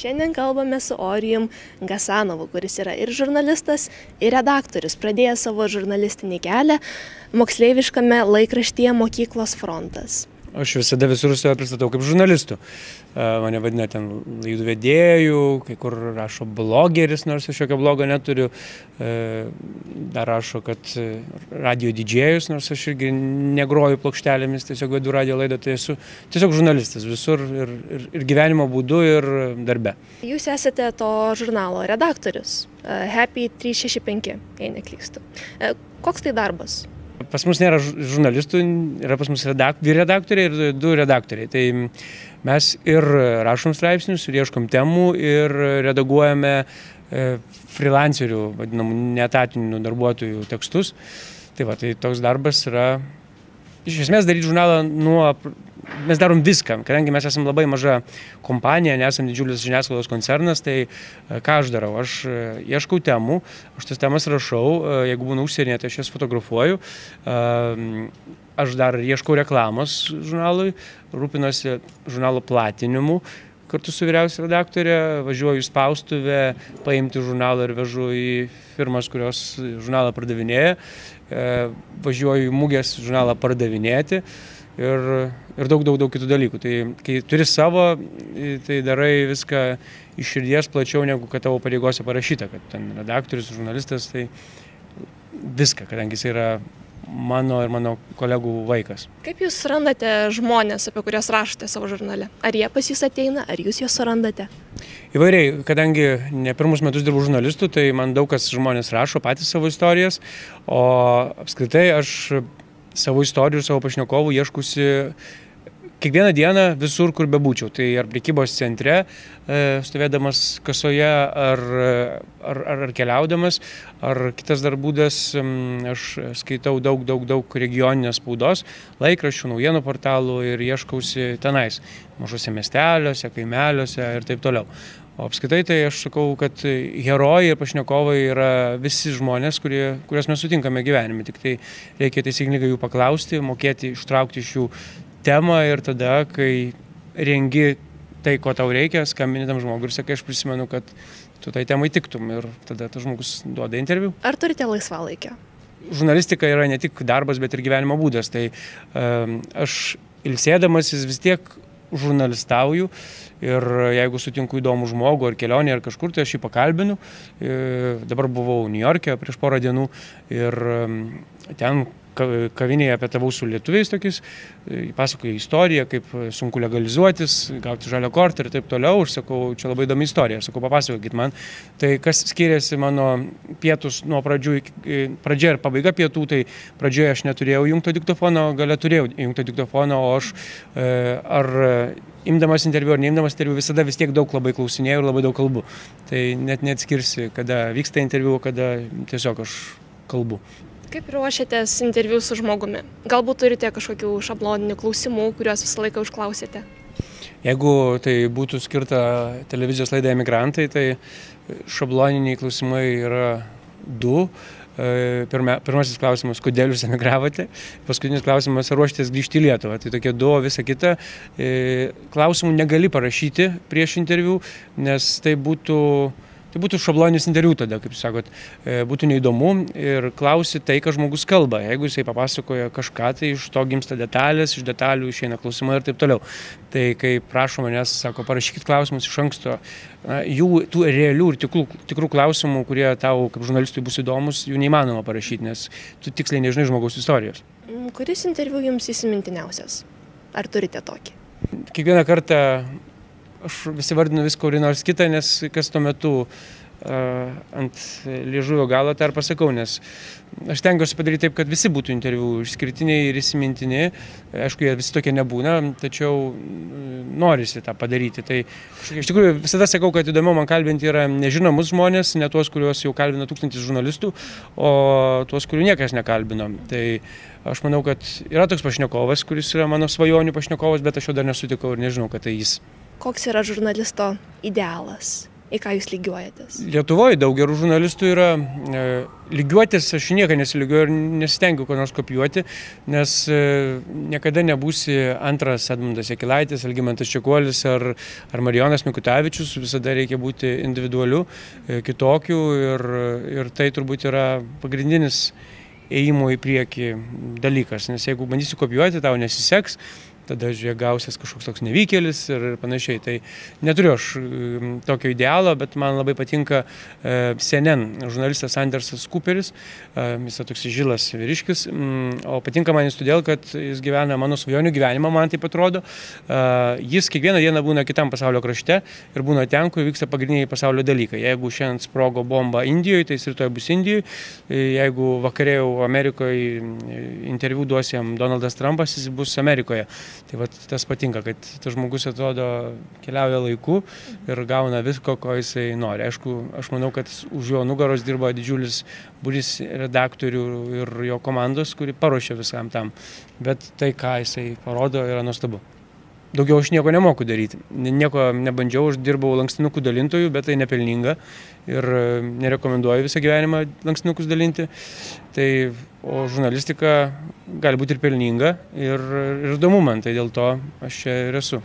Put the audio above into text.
Šiandien kalbame su Orijum Gasanovu, kuris yra ir žurnalistas, ir redaktorius, pradėjęs savo žurnalistinį kelią moksleiviškame laikraštyje Mokyklos frontas. Aš visada visur save pristatau kaip žurnalistų. Mane vadina ten laidų vedėjų, kai kur rašo blogeris, nors aš jokio blogo neturiu. Dar rašo, kad radio didžėjus, nors aš irgi negroju plokštelėmis, tiesiog vedu radio laidą, tai esu tiesiog žurnalistas visur ir, ir, ir gyvenimo būdu, ir darbe. Jūs esate to žurnalo redaktorius, Happy 365, jei neklystu. Koks tai darbas? Pas mus nėra žurnalistų, yra pas mus redak, dvi redaktoriai ir du redaktoriai. Tai mes ir rašom straipsnius, ir ieškom temų, ir redaguojame freelancerių, vadinamų netatinių darbuotojų tekstus. Tai va, tai toks darbas yra iš esmės daryti žurnalą nuo mes darom viską, kadangi mes esame labai maža kompanija, nesame didžiulis žiniasklaidos koncernas, tai ką aš darau? Aš ieškau temų, aš tas temas rašau, jeigu būna užsienė, tai aš jas fotografuoju. Aš dar ieškau reklamos žurnalui, rūpinuosi žurnalo platinimu. Kartu su vyriausia redaktorė važiuoju į spaustuvę, paimti žurnalą ir vežu į firmas, kurios žurnalą pardavinėja. Važiuoju į mūgės žurnalą pardavinėti ir, ir daug, daug, daug kitų dalykų. Tai kai turi savo, tai darai viską iš širdies plačiau negu kad tavo pareigose parašyta, kad ten redaktorius, žurnalistas, tai viską, kadangi jis yra mano ir mano kolegų vaikas. Kaip jūs randate žmonės, apie kuriuos rašote savo žurnale? Ar jie pas jūs ateina, ar jūs juos surandate? Įvairiai, kadangi ne pirmus metus dirbu žurnalistų, tai man daug kas žmonės rašo patys savo istorijas, o apskritai aš savo istorijų, savo pašnekovų ieškusi kiekvieną dieną visur, kur bebūčiau. Tai ar prekybos centre, stovėdamas kasoje, ar, ar, ar, ar keliaudamas, ar kitas dar būdas, aš skaitau daug, daug, daug regioninės spaudos, laikraščių, naujienų portalų ir ieškausi tenais, mažose miesteliuose, kaimeliuose ir taip toliau. O apskaitai tai aš sakau, kad herojai ir pašnekovai yra visi žmonės, kurie, kuriuos mes sutinkame gyvenime. Tik tai reikia taisyklingai jų paklausti, mokėti ištraukti iš jų temą ir tada, kai rengi tai, ko tau reikia, skambini tam žmogui ir sakai, aš prisimenu, kad tu tai temai tiktum ir tada tas žmogus duoda interviu. Ar turite laisvalaikio? Žurnalistika yra ne tik darbas, bet ir gyvenimo būdas. Tai um, aš ilsėdamasis vis tiek žurnalistauju ir jeigu sutinku įdomų žmogų ar kelionį ar kažkur, tai aš jį pakalbinu. E, dabar buvau New York'e prieš porą dienų ir ten kavinėje apietavau su lietuviais tokiais, pasakoju istoriją, kaip sunku legalizuotis, gauti žalio kortą ir taip toliau. Aš sakau, čia labai įdomi istorija, sakau, papasakokit man. Tai kas skiriasi mano pietus nuo pradžių, pradžia ir pabaiga pietų, tai pradžioje aš neturėjau jungto diktofono, gale turėjau jungto diktofono, o aš ar imdamas interviu ar neimdamas interviu visada vis tiek daug labai klausinėjau ir labai daug kalbu. Tai net neatskirsi, kada vyksta interviu, kada tiesiog aš kalbu. Kaip ruošiatės interviu su žmogumi? Galbūt turite kažkokių šabloninių klausimų, kuriuos visą laiką užklausėte? Jeigu tai būtų skirta televizijos laidai emigrantai, tai šabloniniai klausimai yra du. Pirma, pirmasis klausimas, kodėl jūs emigravote, paskutinis klausimas, ar ruoštės grįžti į Lietuvą. Tai tokie du, visa kita. Klausimų negali parašyti prieš interviu, nes tai būtų Tai būtų šabloninis interviu tada, kaip jūs sakot, būtų neįdomu ir klausi tai, ką žmogus kalba. Jeigu jisai papasakoja kažką, tai iš to gimsta detalės, iš detalių išeina klausimai ir taip toliau. Tai kai prašo manęs, sako, parašykit klausimus iš anksto, na, jų tų realių ir tikrų, tikrų klausimų, kurie tau kaip žurnalistui bus įdomus, jų neįmanoma parašyti, nes tu tiksliai nežinai žmogaus istorijos. Kuris interviu jums įsimintiniausias? Ar turite tokį? Kiekvieną kartą aš vis vardinu vis kurį nors kitą, nes kas tuo metu uh, ant liežuvio galo tą ir pasakau, nes aš tengiuosi padaryti taip, kad visi būtų interviu išskirtiniai ir įsimintini. Aišku, jie visi tokie nebūna, tačiau norisi tą padaryti. Tai iš tikrųjų visada sakau, kad įdomiau man kalbinti yra nežinomus žmonės, ne tuos, kuriuos jau kalbina tūkstantis žurnalistų, o tuos, kurių niekas nekalbino. Tai aš manau, kad yra toks pašnekovas, kuris yra mano svajonių pašnekovas, bet aš jo dar nesutikau ir nežinau, kad tai jis. Koks yra žurnalisto idealas? į ką jūs lygiuojatės? Lietuvoje daug gerų žurnalistų yra. E, lygiuotis aš nieką nesilygiuoju ir nesistengiu ko nors kopijuoti, nes e, niekada nebūsi antras Edmundas Jekilaitis, Algymantas Čekuolis ar, ar Marijonas Mikutavičius, visada reikia būti individualiu, e, kitokiu ir, ir tai turbūt yra pagrindinis ėjimo į priekį dalykas, nes jeigu bandysi kopijuoti, tau nesiseks, tada žiūrėk gausias kažkoks toks nevykėlis ir panašiai. Tai neturiu aš mm, tokio idealo, bet man labai patinka e, CNN žurnalistas Andersas Cooperis, e, jis toks žilas vyriškis, mm, o patinka man jis todėl, kad jis gyvena mano svajonių gyvenimą, man taip atrodo. E, jis kiekvieną dieną būna kitam pasaulio krašte ir būna ten, kur vyksta pagrindiniai pasaulio dalykai. Jeigu šiandien sprogo bomba Indijoje, tai jis rytoj bus Indijoje. Jeigu vakarėjau Amerikoje interviu duos jam Donaldas Trumpas, jis bus Amerikoje. Tai vat, tas patinka, kad tas žmogus atrodo keliauja laiku ir gauna visko, ko jisai nori. Aišku, aš manau, kad už jo nugaros dirba didžiulis būris redaktorių ir jo komandos, kuri paruošia viskam tam. Bet tai, ką jisai parodo, yra nuostabu. Daugiau aš nieko nemoku daryti. Nieko nebandžiau, aš dirbau lankstinukų dalintojų, bet tai nepelninga ir e, nerekomenduoju visą gyvenimą lankstinukus dalinti. Tai, o žurnalistika gali būti ir pelninga ir, ir įdomu man, tai dėl to aš čia ir esu.